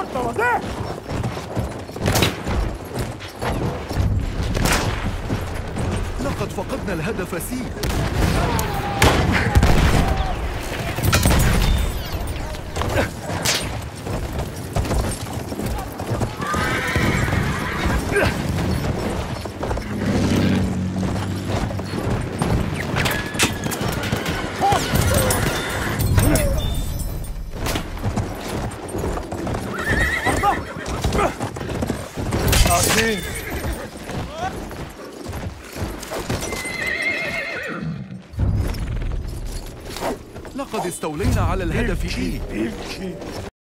الشرطة وجه لقد فقدنا الهدف سي عظيم لقد استولينا على الهدف. إي امشي